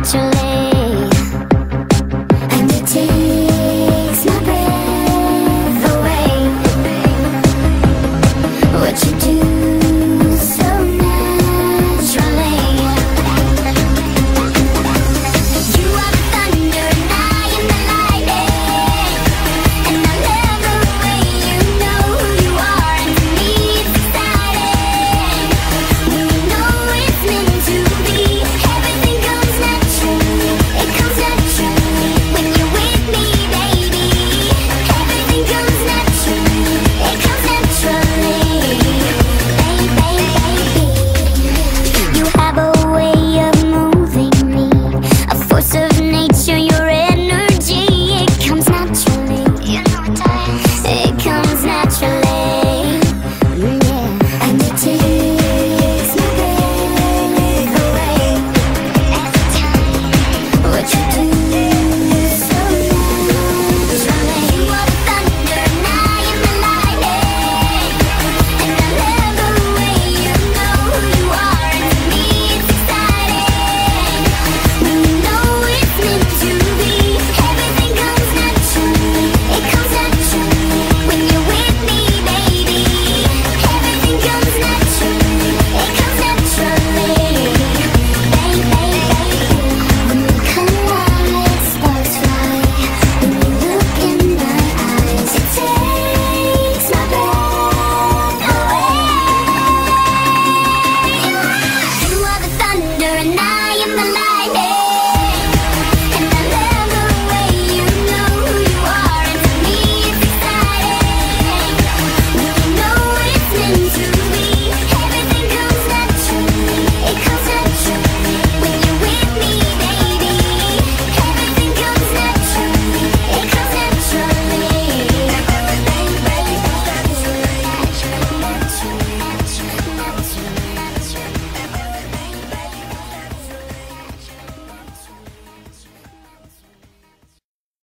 what you made sure you